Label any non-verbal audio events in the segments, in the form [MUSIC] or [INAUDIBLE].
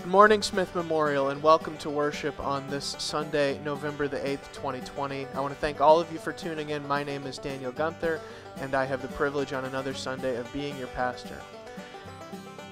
Good morning, Smith Memorial, and welcome to worship on this Sunday, November the 8th, 2020. I want to thank all of you for tuning in. My name is Daniel Guenther, and I have the privilege on another Sunday of being your pastor.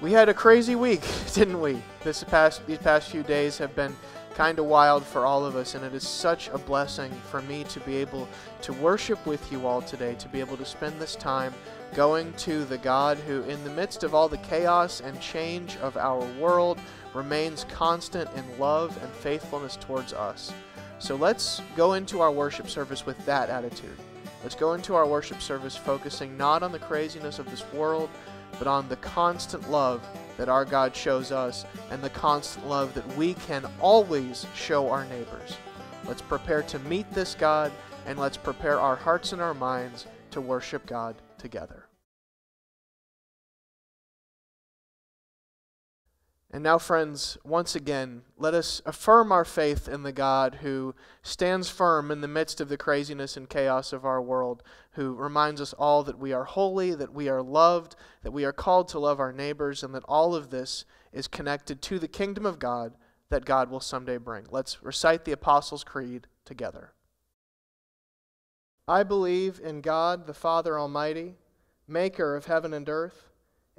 We had a crazy week, [LAUGHS] didn't we? This past these past few days have been kind of wild for all of us, and it is such a blessing for me to be able to worship with you all today, to be able to spend this time going to the God who, in the midst of all the chaos and change of our world, remains constant in love and faithfulness towards us. So let's go into our worship service with that attitude. Let's go into our worship service focusing not on the craziness of this world, but on the constant love that our God shows us and the constant love that we can always show our neighbors. Let's prepare to meet this God and let's prepare our hearts and our minds to worship God together. And now, friends, once again, let us affirm our faith in the God who stands firm in the midst of the craziness and chaos of our world, who reminds us all that we are holy, that we are loved, that we are called to love our neighbors, and that all of this is connected to the kingdom of God that God will someday bring. Let's recite the Apostles' Creed together. I believe in God, the Father Almighty, maker of heaven and earth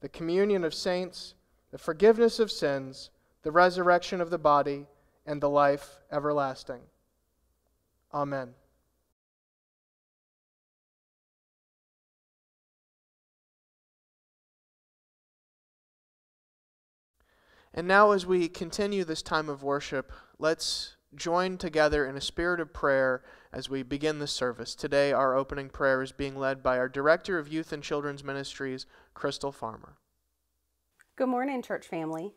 the communion of saints, the forgiveness of sins, the resurrection of the body, and the life everlasting. Amen. And now, as we continue this time of worship, let's join together in a spirit of prayer as we begin the service. Today, our opening prayer is being led by our Director of Youth and Children's Ministries, Crystal Farmer. Good morning, church family.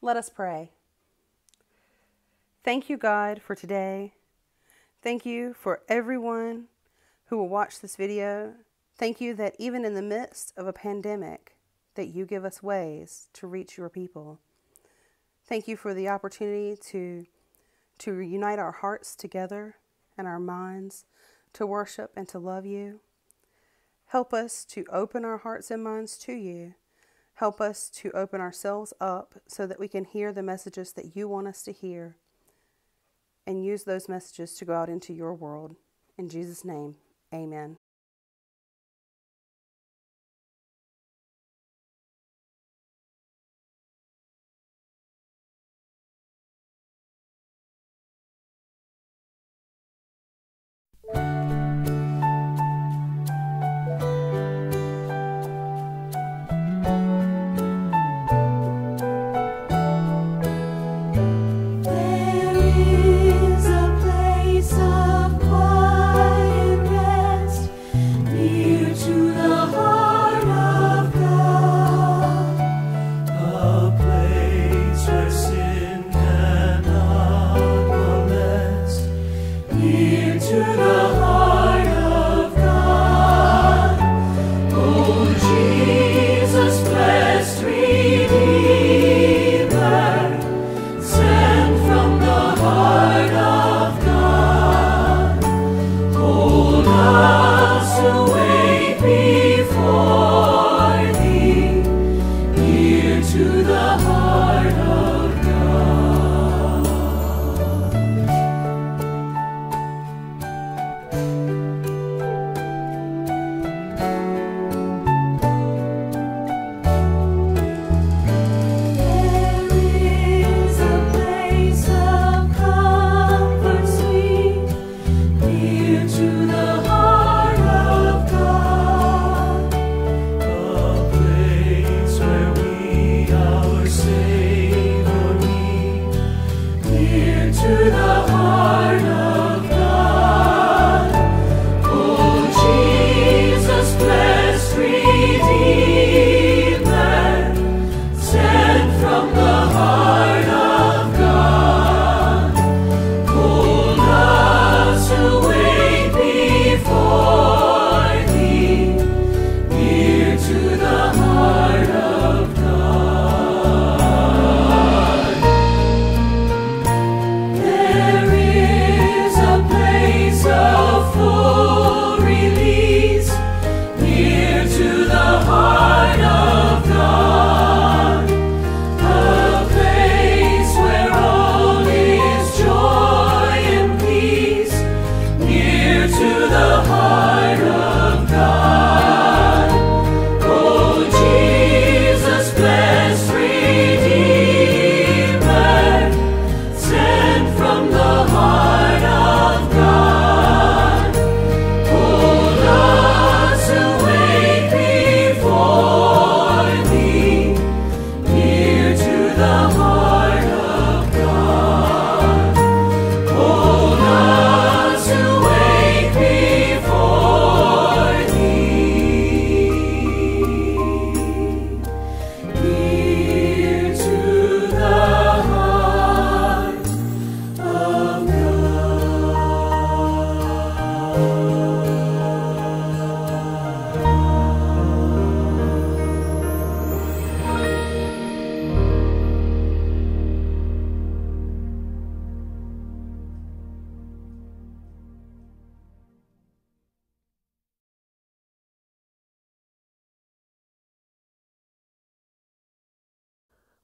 Let us pray. Thank you, God, for today. Thank you for everyone who will watch this video. Thank you that even in the midst of a pandemic, that you give us ways to reach your people. Thank you for the opportunity to, to reunite our hearts together and our minds to worship and to love you. Help us to open our hearts and minds to you. Help us to open ourselves up so that we can hear the messages that you want us to hear and use those messages to go out into your world. In Jesus' name, amen. near to the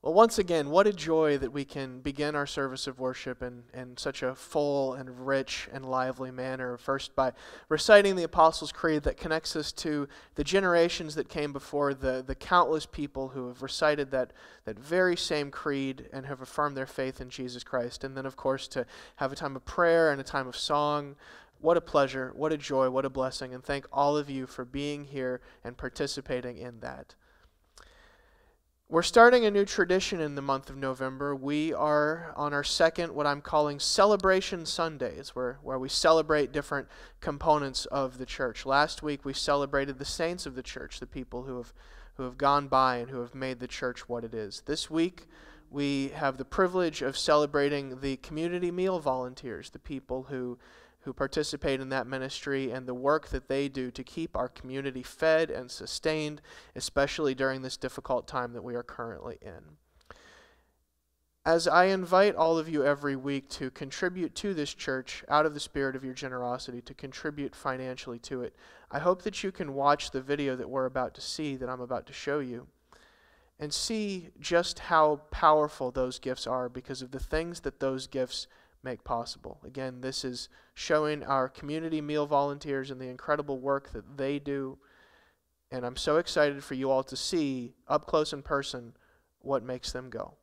Well, once again, what a joy that we can begin our service of worship in, in such a full and rich and lively manner. First, by reciting the Apostles' Creed that connects us to the generations that came before, the, the countless people who have recited that, that very same creed and have affirmed their faith in Jesus Christ. And then, of course, to have a time of prayer and a time of song. What a pleasure, what a joy, what a blessing. And thank all of you for being here and participating in that. We're starting a new tradition in the month of November. We are on our second, what I'm calling Celebration Sundays, where, where we celebrate different components of the church. Last week we celebrated the saints of the church, the people who have, who have gone by and who have made the church what it is. This week we have the privilege of celebrating the community meal volunteers, the people who who participate in that ministry and the work that they do to keep our community fed and sustained, especially during this difficult time that we are currently in. As I invite all of you every week to contribute to this church out of the spirit of your generosity, to contribute financially to it, I hope that you can watch the video that we're about to see, that I'm about to show you, and see just how powerful those gifts are because of the things that those gifts make possible. Again, this is showing our community meal volunteers and the incredible work that they do. And I'm so excited for you all to see up close in person what makes them go.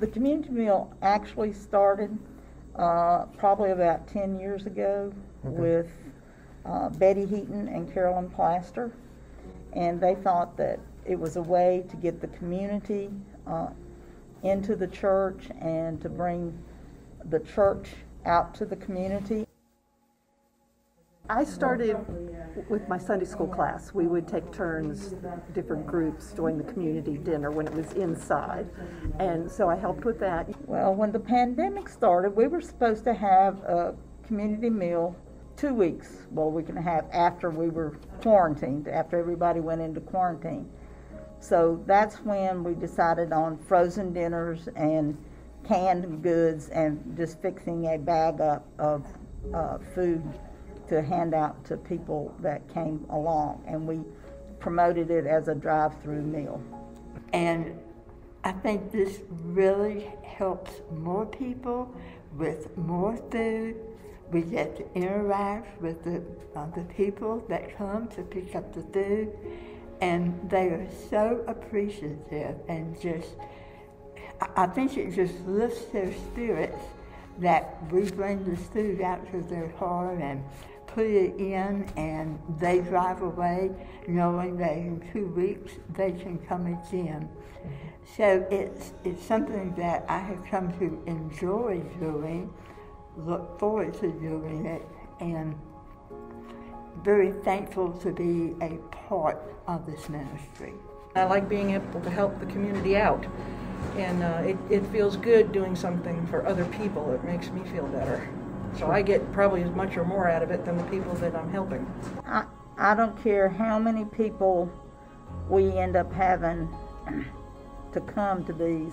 The community meal actually started uh, probably about 10 years ago okay. with uh, Betty Heaton and Carolyn Plaster. And they thought that it was a way to get the community uh, into the church and to bring the church out to the community. I started with my Sunday school class. We would take turns, different groups, doing the community dinner when it was inside. And so I helped with that. Well, when the pandemic started, we were supposed to have a community meal two weeks, well, we can have after we were quarantined, after everybody went into quarantine. So that's when we decided on frozen dinners and canned goods and just fixing a bag up of uh, food to hand out to people that came along. And we promoted it as a drive through meal. And I think this really helps more people with more food. We get to interact with the, uh, the people that come to pick up the food and they are so appreciative and just I think it just lifts their spirits that we bring the food out to their car and put it in and they drive away knowing that in two weeks they can come again. So it's, it's something that I have come to enjoy doing, look forward to doing it, and very thankful to be a part of this ministry. I like being able to help the community out, and uh, it, it feels good doing something for other people. It makes me feel better. So I get probably as much or more out of it than the people that I'm helping. I, I don't care how many people we end up having to come to these,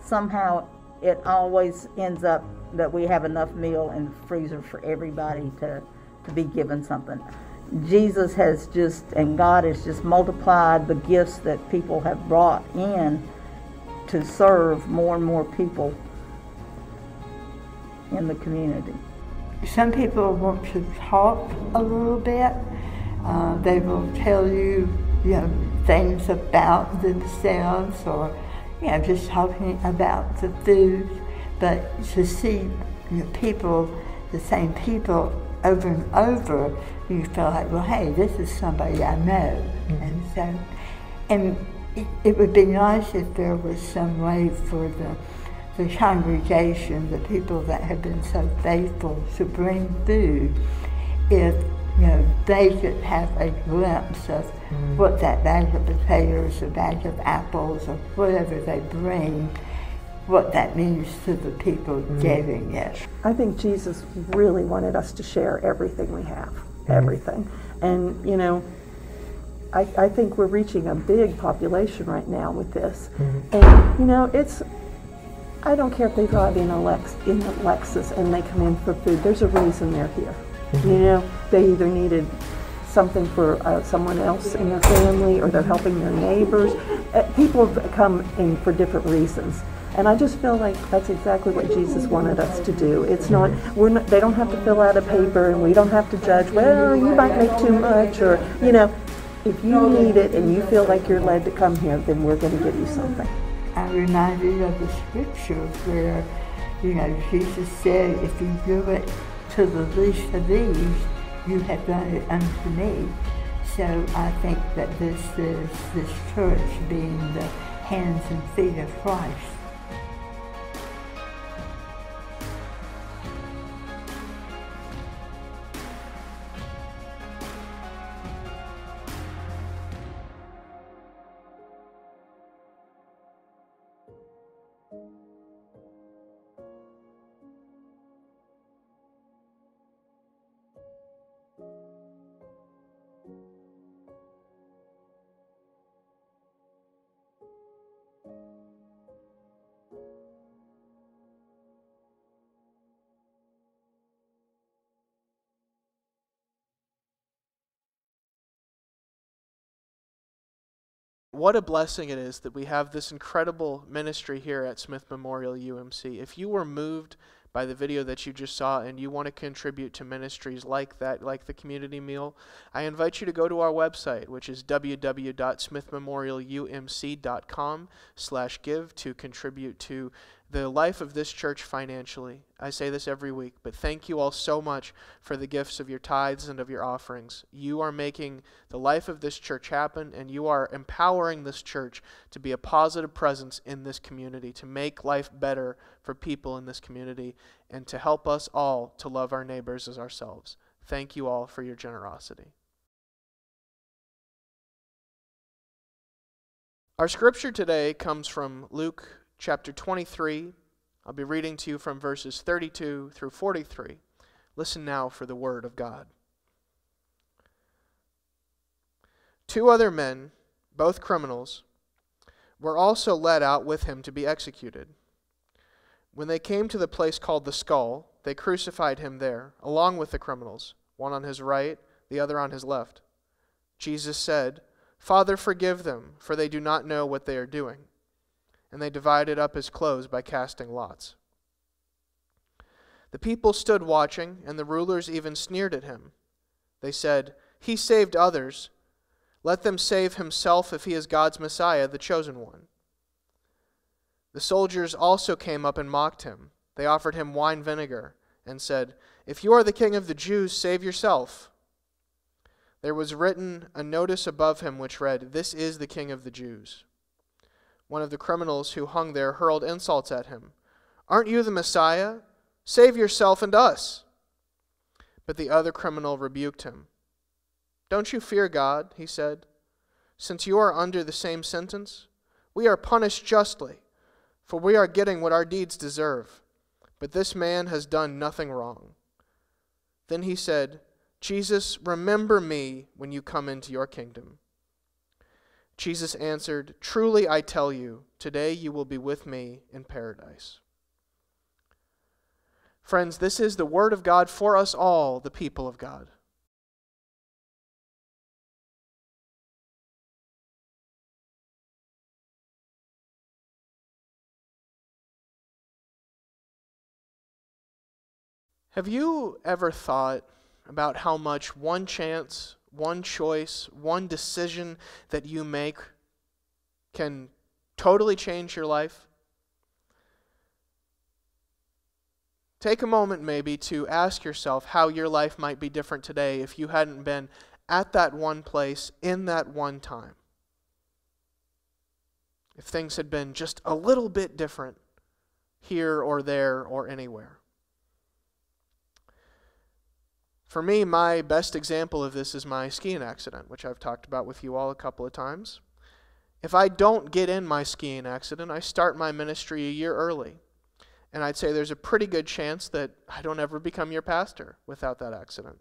somehow it always ends up that we have enough meal in the freezer for everybody to to be given something. Jesus has just, and God has just multiplied the gifts that people have brought in to serve more and more people in the community. Some people want to talk a little bit. Uh, they will tell you, you know, things about themselves or, you know, just talking about the food. But to see know, people, the same people over and over, you feel like, well, hey, this is somebody I know. Mm-hmm. And so, and it, it, would be nice if there was some way for the, the congregation, the people that have been so faithful to bring food, if you know, they could have a glimpse of mm-hmm. what that bag of potatoes, a bag of apples, or whatever they bring, what that means to the people mm-hmm. giving it. I think Jesus really wanted us to share everything we have, mm-hmm. everything. And, you know, I, I think we're reaching a big population right now with this. Mm-hmm. And, you know, it's, I don't care if they drive in a, Lex, in a Lexus and they come in for food, there's a reason they're here. Mm-hmm. You know, they either needed something for uh, someone else in their family or they're helping their neighbors. Uh, people come in for different reasons. And I just feel like that's exactly what Jesus wanted us to do. It's not, we're not, they don't have to fill out a paper and we don't have to judge, well, you might make too much or, you know, if you need it and you feel like you're led to come here, then we're going to give you something. I'm reminded of the scripture where, you know, Jesus said, if you give it to the least of these, you have done it unto me. So I think that this is this church being the hands and feet of Christ. What a blessing it is that we have this incredible ministry here at Smith Memorial UMC. If you were moved by the video that you just saw and you want to contribute to ministries like that, like the community meal, I invite you to go to our website, which is www.smithmemorialumc.com slash give to contribute to the life of this church financially. I say this every week, but thank you all so much for the gifts of your tithes and of your offerings. You are making the life of this church happen, and you are empowering this church to be a positive presence in this community, to make life better for people in this community, and to help us all to love our neighbors as ourselves. Thank you all for your generosity. Our scripture today comes from Luke chapter 23. I'll be reading to you from verses 32 through 43. Listen now for the word of God. Two other men, both criminals, were also led out with him to be executed. When they came to the place called the skull, they crucified him there, along with the criminals, one on his right, the other on his left. Jesus said, Father, forgive them, for they do not know what they are doing and they divided up his clothes by casting lots. The people stood watching, and the rulers even sneered at him. They said, He saved others. Let them save himself if he is God's Messiah, the chosen one. The soldiers also came up and mocked him. They offered him wine vinegar and said, If you are the king of the Jews, save yourself. There was written a notice above him which read, This is the king of the Jews. One of the criminals who hung there hurled insults at him. Aren't you the Messiah? Save yourself and us. But the other criminal rebuked him. Don't you fear God, he said, since you are under the same sentence? We are punished justly, for we are getting what our deeds deserve. But this man has done nothing wrong. Then he said, Jesus, remember me when you come into your kingdom. Jesus answered, Truly I tell you, today you will be with me in paradise. Friends, this is the word of God for us all, the people of God. Have you ever thought about how much one chance one choice, one decision that you make can totally change your life? Take a moment maybe to ask yourself how your life might be different today if you hadn't been at that one place in that one time. If things had been just a little bit different here or there or anywhere. For me, my best example of this is my skiing accident, which I've talked about with you all a couple of times. If I don't get in my skiing accident, I start my ministry a year early. And I'd say there's a pretty good chance that I don't ever become your pastor without that accident.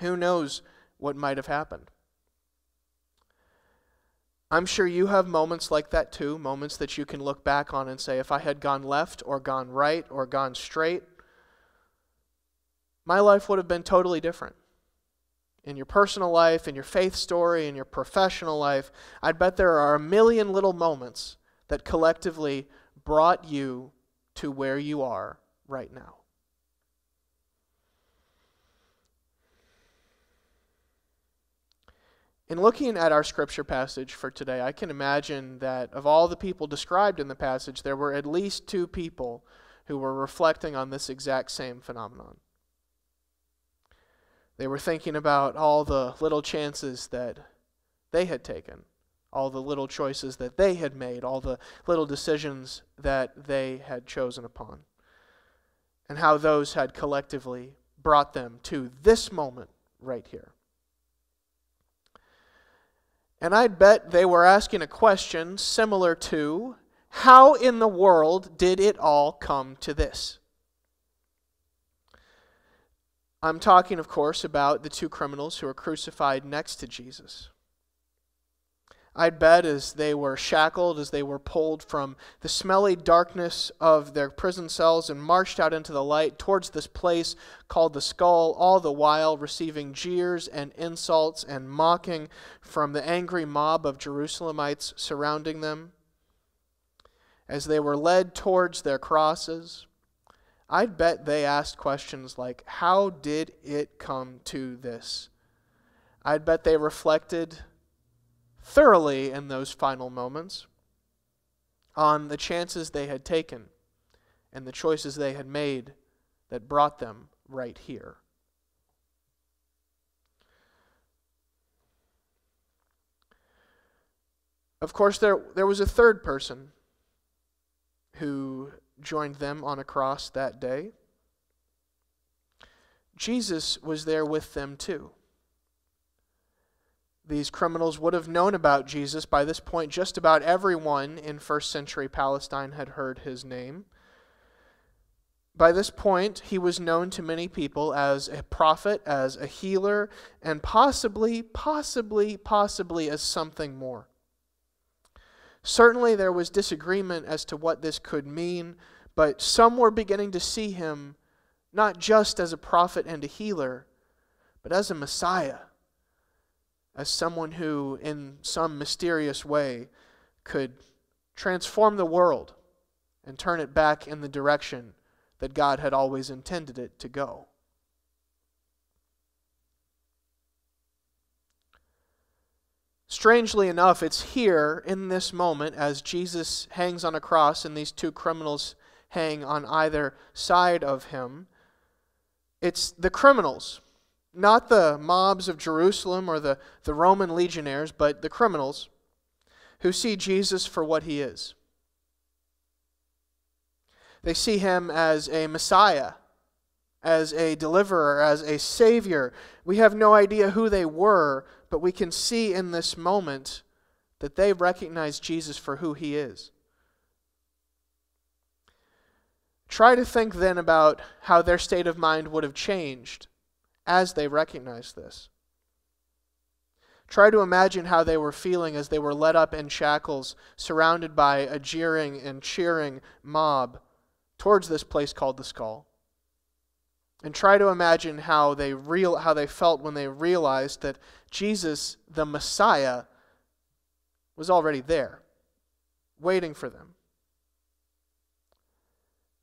Who knows what might have happened? I'm sure you have moments like that too, moments that you can look back on and say, if I had gone left or gone right or gone straight, my life would have been totally different. in your personal life, in your faith story, in your professional life, I'd bet there are a million little moments that collectively brought you to where you are right now. In looking at our scripture passage for today, I can imagine that of all the people described in the passage, there were at least two people who were reflecting on this exact same phenomenon. They were thinking about all the little chances that they had taken, all the little choices that they had made, all the little decisions that they had chosen upon, and how those had collectively brought them to this moment right here. And I'd bet they were asking a question similar to How in the world did it all come to this? I'm talking, of course, about the two criminals who were crucified next to Jesus. I'd bet as they were shackled, as they were pulled from the smelly darkness of their prison cells and marched out into the light towards this place called the skull, all the while receiving jeers and insults and mocking from the angry mob of Jerusalemites surrounding them. As they were led towards their crosses, I'd bet they asked questions like, How did it come to this? I'd bet they reflected thoroughly in those final moments on the chances they had taken and the choices they had made that brought them right here. Of course, there, there was a third person who joined them on a cross that day. Jesus was there with them too. These criminals would have known about Jesus. By this point, just about everyone in first century Palestine had heard his name. By this point, he was known to many people as a prophet, as a healer, and possibly, possibly, possibly as something more. Certainly, there was disagreement as to what this could mean, but some were beginning to see him not just as a prophet and a healer, but as a Messiah as someone who, in some mysterious way, could transform the world and turn it back in the direction that God had always intended it to go. Strangely enough, it's here in this moment as Jesus hangs on a cross and these two criminals hang on either side of him. It's the criminals not the mobs of Jerusalem or the, the Roman legionnaires, but the criminals who see Jesus for what he is. They see him as a Messiah, as a deliverer, as a Savior. We have no idea who they were, but we can see in this moment that they recognize Jesus for who he is. Try to think then about how their state of mind would have changed as they recognized this. Try to imagine how they were feeling as they were led up in shackles, surrounded by a jeering and cheering mob towards this place called the skull. And try to imagine how they real how they felt when they realized that Jesus, the Messiah, was already there, waiting for them.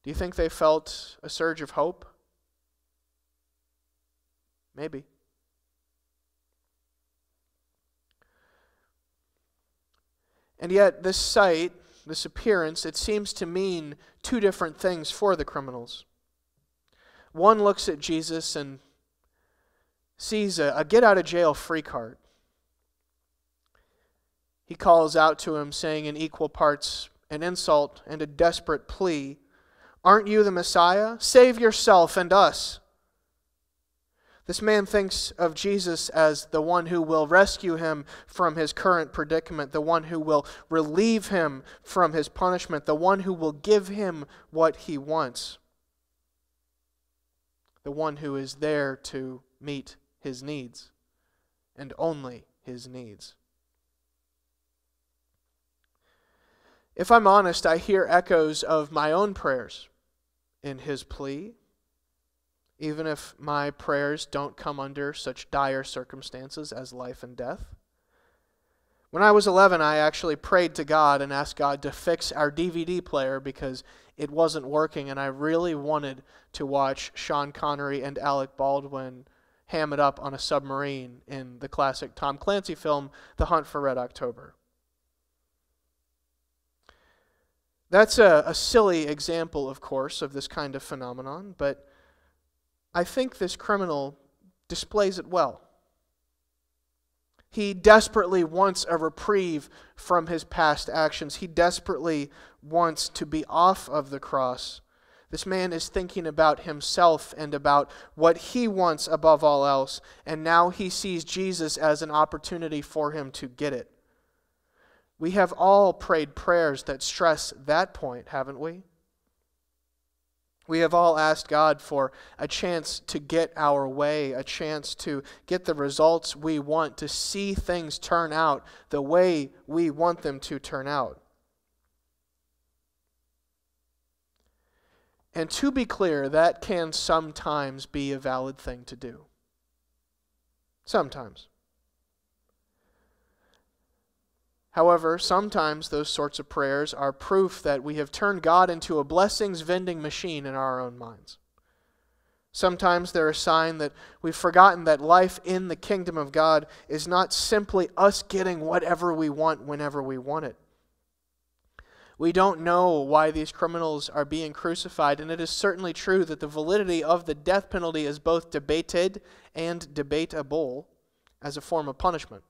Do you think they felt a surge of hope? Maybe. And yet, this sight, this appearance, it seems to mean two different things for the criminals. One looks at Jesus and sees a, a get out of jail free card. He calls out to him, saying in equal parts an insult and a desperate plea Aren't you the Messiah? Save yourself and us. This man thinks of Jesus as the one who will rescue him from his current predicament, the one who will relieve him from his punishment, the one who will give him what he wants, the one who is there to meet his needs and only his needs. If I'm honest, I hear echoes of my own prayers in his plea even if my prayers don't come under such dire circumstances as life and death. When I was 11, I actually prayed to God and asked God to fix our DVD player because it wasn't working, and I really wanted to watch Sean Connery and Alec Baldwin ham it up on a submarine in the classic Tom Clancy film, The Hunt for Red October. That's a, a silly example, of course, of this kind of phenomenon, but I think this criminal displays it well. He desperately wants a reprieve from his past actions. He desperately wants to be off of the cross. This man is thinking about himself and about what he wants above all else, and now he sees Jesus as an opportunity for him to get it. We have all prayed prayers that stress that point, haven't we? We have all asked God for a chance to get our way, a chance to get the results we want, to see things turn out the way we want them to turn out. And to be clear, that can sometimes be a valid thing to do. Sometimes. However, sometimes those sorts of prayers are proof that we have turned God into a blessings vending machine in our own minds. Sometimes they're a sign that we've forgotten that life in the kingdom of God is not simply us getting whatever we want whenever we want it. We don't know why these criminals are being crucified, and it is certainly true that the validity of the death penalty is both debated and debatable as a form of punishment.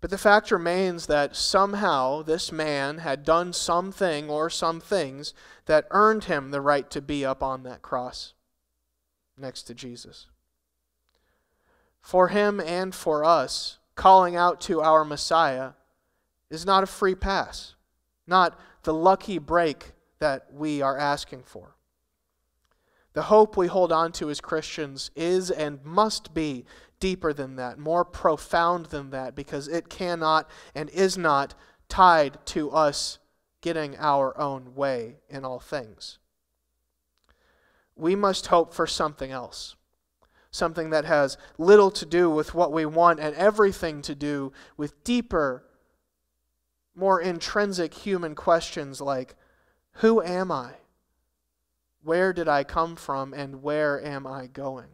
But the fact remains that somehow this man had done something or some things that earned him the right to be up on that cross next to Jesus. For him and for us, calling out to our Messiah is not a free pass, not the lucky break that we are asking for. The hope we hold on to as Christians is and must be deeper than that, more profound than that, because it cannot and is not tied to us getting our own way in all things. We must hope for something else. Something that has little to do with what we want and everything to do with deeper, more intrinsic human questions like Who am I? Where did I come from? And where am I going?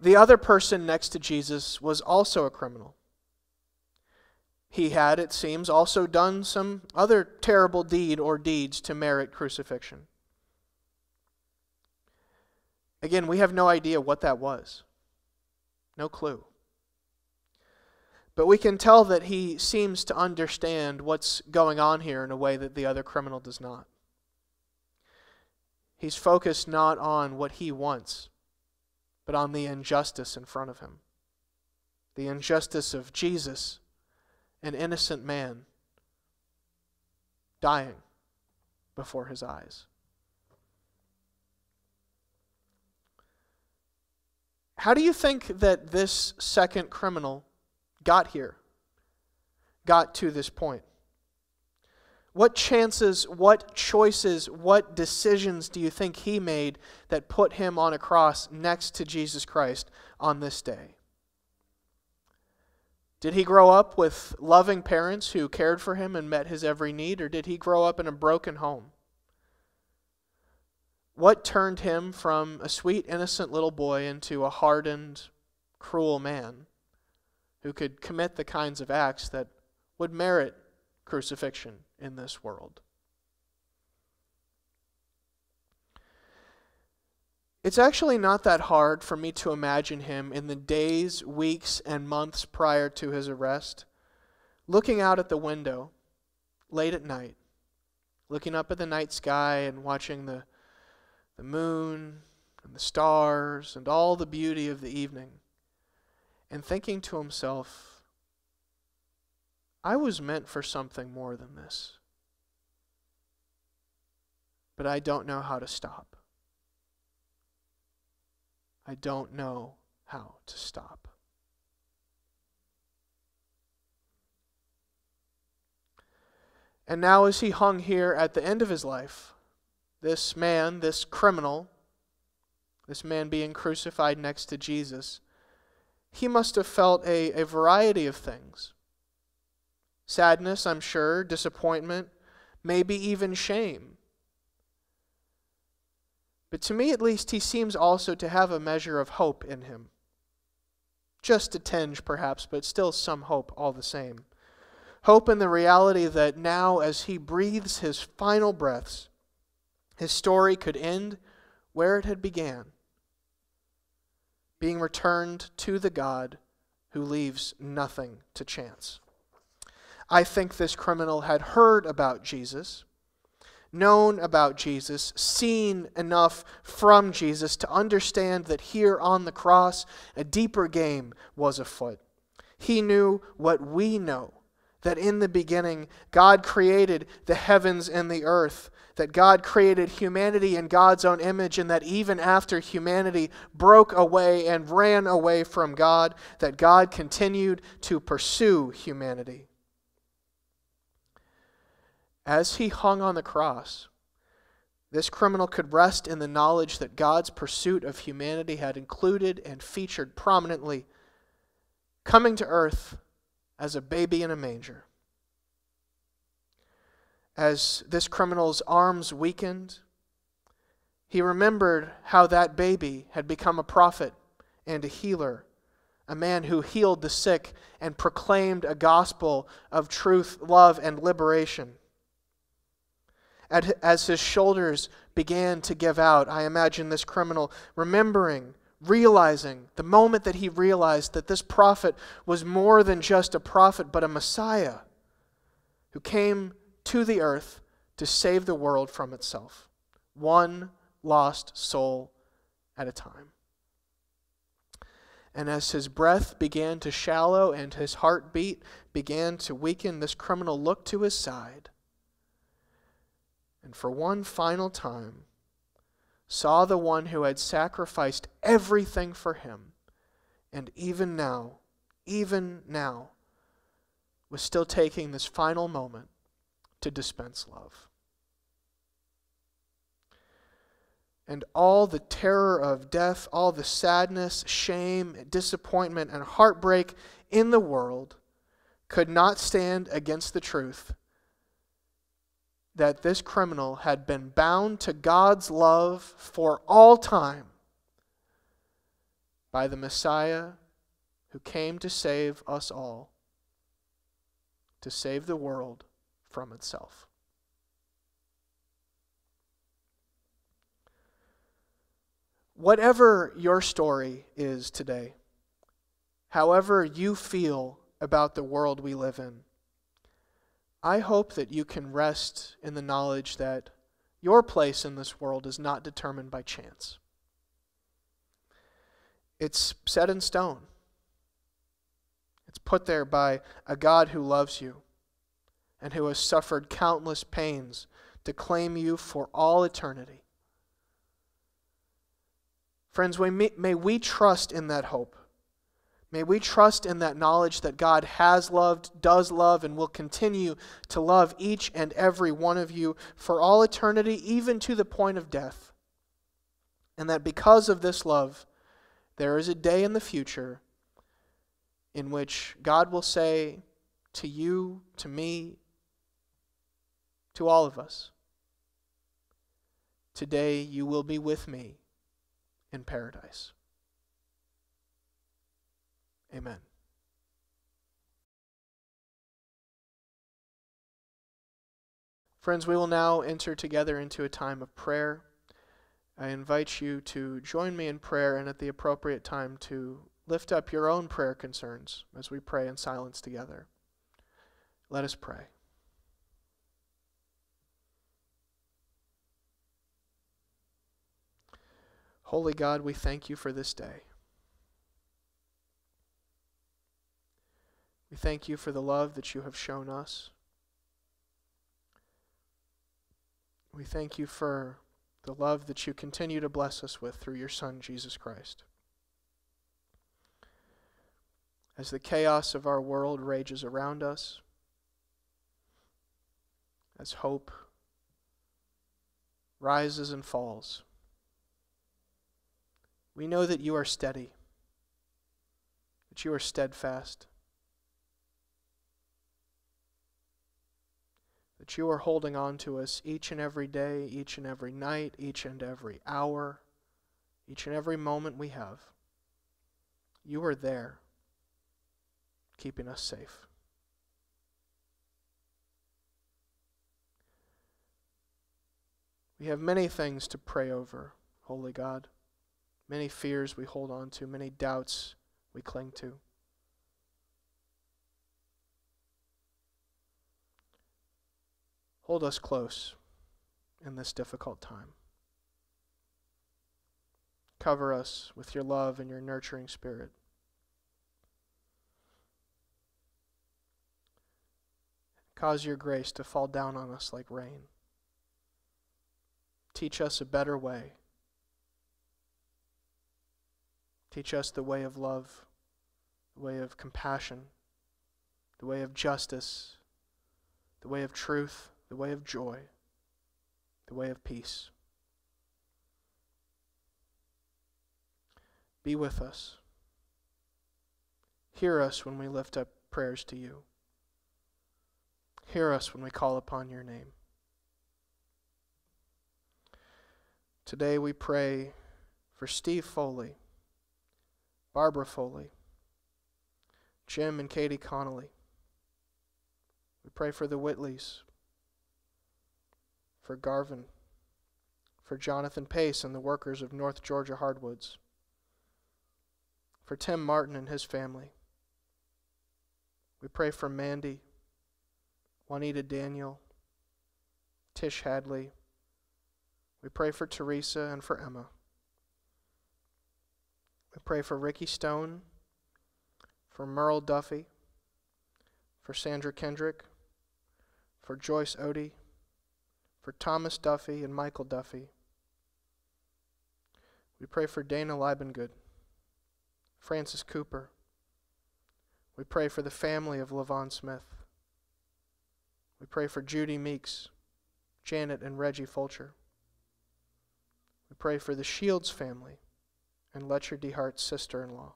The other person next to Jesus was also a criminal. He had, it seems, also done some other terrible deed or deeds to merit crucifixion. Again, we have no idea what that was. No clue. But we can tell that he seems to understand what's going on here in a way that the other criminal does not. He's focused not on what he wants, but on the injustice in front of him. The injustice of Jesus, an innocent man, dying before his eyes. How do you think that this second criminal got here, got to this point? What chances, what choices, what decisions do you think he made that put him on a cross next to Jesus Christ on this day? Did he grow up with loving parents who cared for him and met his every need, or did he grow up in a broken home? What turned him from a sweet, innocent little boy into a hardened, cruel man who could commit the kinds of acts that would merit crucifixion in this world. It's actually not that hard for me to imagine him in the days, weeks, and months prior to his arrest, looking out at the window late at night, looking up at the night sky and watching the, the moon and the stars and all the beauty of the evening, and thinking to himself, I was meant for something more than this. But I don't know how to stop. I don't know how to stop. And now, as he hung here at the end of his life, this man, this criminal, this man being crucified next to Jesus, he must have felt a, a variety of things sadness, I'm sure, disappointment, maybe even shame. But to me, at least, he seems also to have a measure of hope in him. Just a tinge, perhaps, but still some hope all the same. Hope in the reality that now, as he breathes his final breaths, his story could end where it had begun, being returned to the God who leaves nothing to chance. I think this criminal had heard about Jesus, known about Jesus, seen enough from Jesus to understand that here on the cross a deeper game was afoot. He knew what we know that in the beginning God created the heavens and the earth, that God created humanity in God's own image, and that even after humanity broke away and ran away from God, that God continued to pursue humanity. As he hung on the cross, this criminal could rest in the knowledge that God's pursuit of humanity had included and featured prominently coming to earth as a baby in a manger. As this criminal's arms weakened, he remembered how that baby had become a prophet and a healer, a man who healed the sick and proclaimed a gospel of truth, love, and liberation. As his shoulders began to give out, I imagine this criminal remembering realizing the moment that he realized that this prophet was more than just a prophet, but a Messiah who came to the earth to save the world from itself, one lost soul at a time. And as his breath began to shallow and his heartbeat began to weaken, this criminal looked to his side. And for one final time, saw the one who had sacrificed everything for him, and even now, even now, was still taking this final moment to dispense love. And all the terror of death, all the sadness, shame, disappointment, and heartbreak in the world could not stand against the truth that this criminal had been bound to God's love for all time by the Messiah who came to save us all, to save the world from itself. Whatever your story is today, however you feel about the world we live in, I hope that you can rest in the knowledge that your place in this world is not determined by chance. It's set in stone. It's put there by a God who loves you and who has suffered countless pains to claim you for all eternity. Friends, may, may we trust in that hope. May we trust in that knowledge that God has loved, does love, and will continue to love each and every one of you for all eternity, even to the point of death. And that because of this love, there is a day in the future in which God will say to you, to me, to all of us, Today you will be with me in paradise. Amen. Friends, we will now enter together into a time of prayer. I invite you to join me in prayer and at the appropriate time to lift up your own prayer concerns as we pray in silence together. Let us pray. Holy God, we thank you for this day. We thank you for the love that you have shown us. We thank you for the love that you continue to bless us with through your Son, Jesus Christ. As the chaos of our world rages around us, as hope rises and falls. We know that you are steady, that you are steadfast, that you are holding on to us each and every day, each and every night, each and every hour, each and every moment we have. You are there, keeping us safe. We have many things to pray over, Holy God, many fears we hold on to, many doubts we cling to. Hold us close in this difficult time. Cover us with your love and your nurturing spirit. Cause your grace to fall down on us like rain. Teach us a better way. Teach us the way of love, the way of compassion, the way of justice, the way of truth, the way of joy, the way of peace. Be with us. Hear us when we lift up prayers to you. Hear us when we call upon your name. Today we pray for Steve Foley, Barbara Foley, Jim and Katie Connolly. We pray for the Whitleys, for Garvin, for Jonathan Pace and the workers of North Georgia Hardwoods, for Tim Martin and his family. We pray for Mandy, Juanita Daniel, Tish Hadley, we pray for Teresa and for Emma. We pray for Ricky Stone, for Merle Duffy, for Sandra Kendrick, for Joyce Odie, for Thomas Duffy and Michael Duffy. We pray for Dana Liebengood, Francis Cooper. We pray for the family of Levon Smith. We pray for Judy Meeks, Janet and Reggie Fulcher. We pray for the Shields family and Letcher DeHart's sister in law.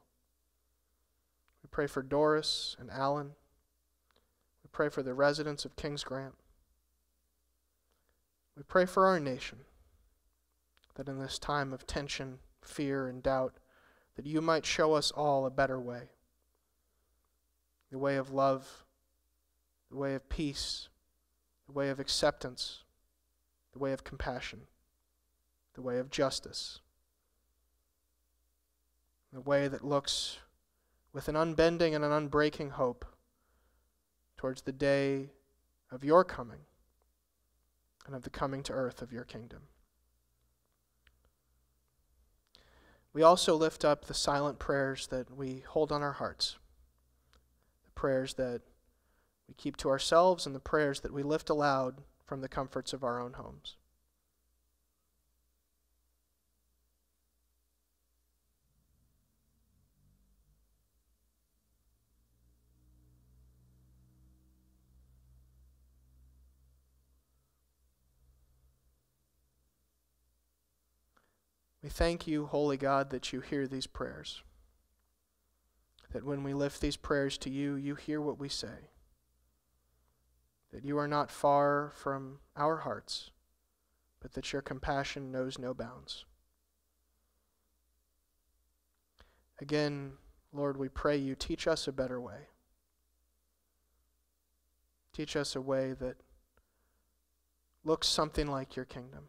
We pray for Doris and Alan. We pray for the residents of Kings Grant. We pray for our nation that in this time of tension, fear, and doubt, that you might show us all a better way the way of love, the way of peace, the way of acceptance, the way of compassion the way of justice, the way that looks with an unbending and an unbreaking hope towards the day of your coming and of the coming to earth of your kingdom. We also lift up the silent prayers that we hold on our hearts, the prayers that we keep to ourselves, and the prayers that we lift aloud from the comforts of our own homes. We thank you, Holy God, that you hear these prayers. That when we lift these prayers to you, you hear what we say. That you are not far from our hearts, but that your compassion knows no bounds. Again, Lord, we pray you teach us a better way. Teach us a way that looks something like your kingdom.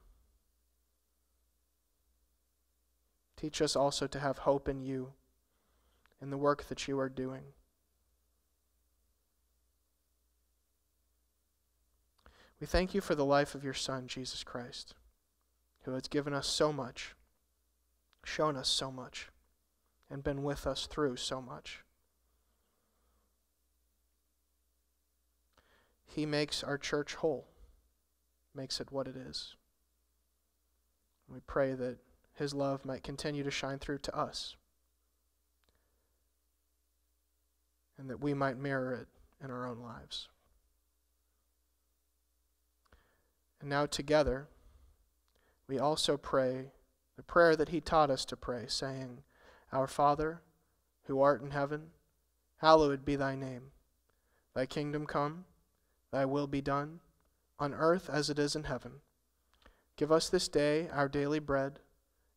Teach us also to have hope in you, in the work that you are doing. We thank you for the life of your Son, Jesus Christ, who has given us so much, shown us so much, and been with us through so much. He makes our church whole, makes it what it is. We pray that his love might continue to shine through to us, and that we might mirror it in our own lives. And now together, we also pray the prayer that he taught us to pray, saying, Our Father, who art in heaven, hallowed be thy name. Thy kingdom come, thy will be done, on earth as it is in heaven. Give us this day our daily bread,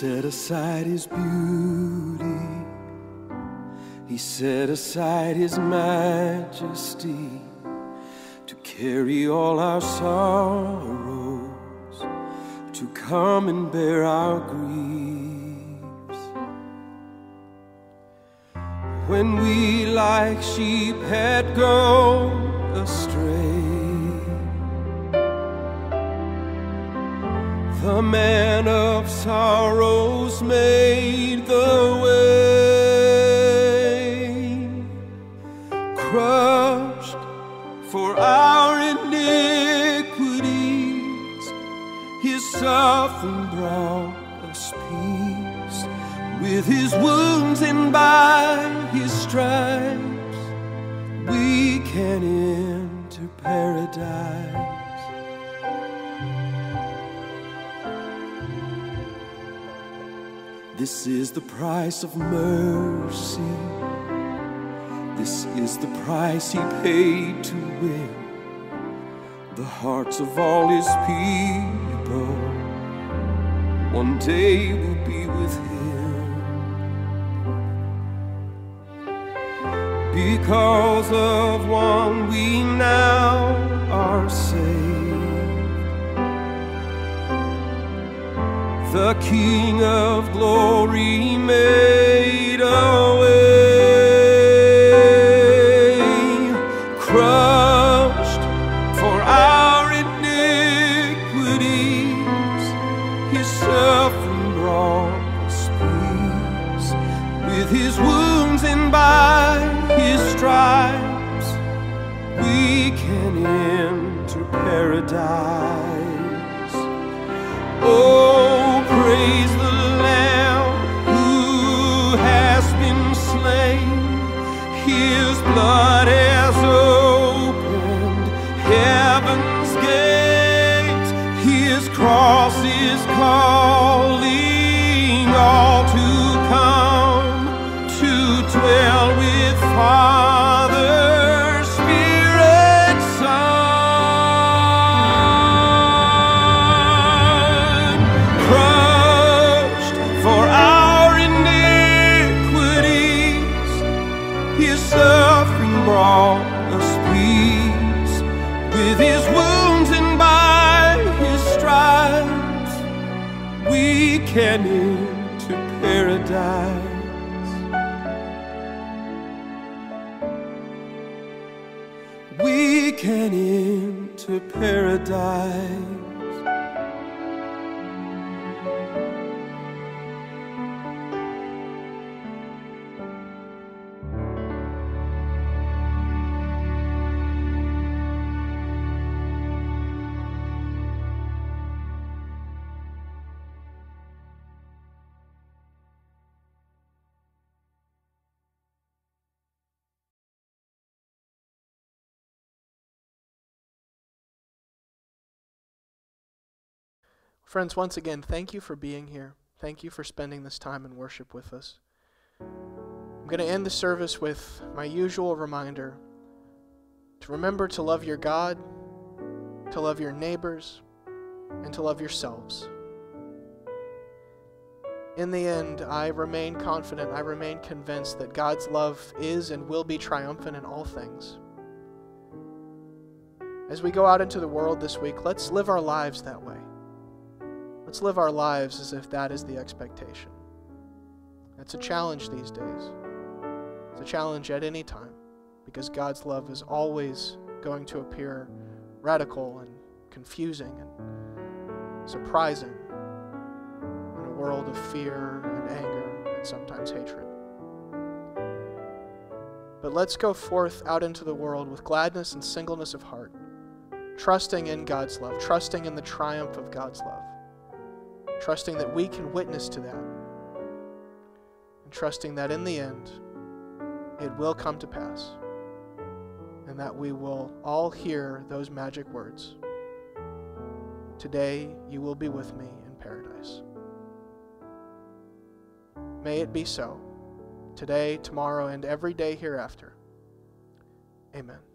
Set aside his beauty, he set aside his majesty to carry all our sorrows, to come and bear our griefs. When we, like sheep, had gone astray. The man of sorrows made the way, crushed for our iniquities. His suffering brought us peace. With his wounds and by his stripes, This is the price of mercy. This is the price he paid to win the hearts of all his people. One day we'll be with him. Because of one we now are saved. The King of glory made Friends, once again, thank you for being here. Thank you for spending this time in worship with us. I'm going to end the service with my usual reminder to remember to love your God, to love your neighbors, and to love yourselves. In the end, I remain confident, I remain convinced that God's love is and will be triumphant in all things. As we go out into the world this week, let's live our lives that way. Let's live our lives as if that is the expectation. It's a challenge these days. It's a challenge at any time because God's love is always going to appear radical and confusing and surprising in a world of fear and anger and sometimes hatred. But let's go forth out into the world with gladness and singleness of heart, trusting in God's love, trusting in the triumph of God's love, trusting that we can witness to that, and trusting that in the end it will come to pass, and that we will all hear those magic words Today you will be with me in paradise. May it be so today, tomorrow, and every day hereafter. Amen.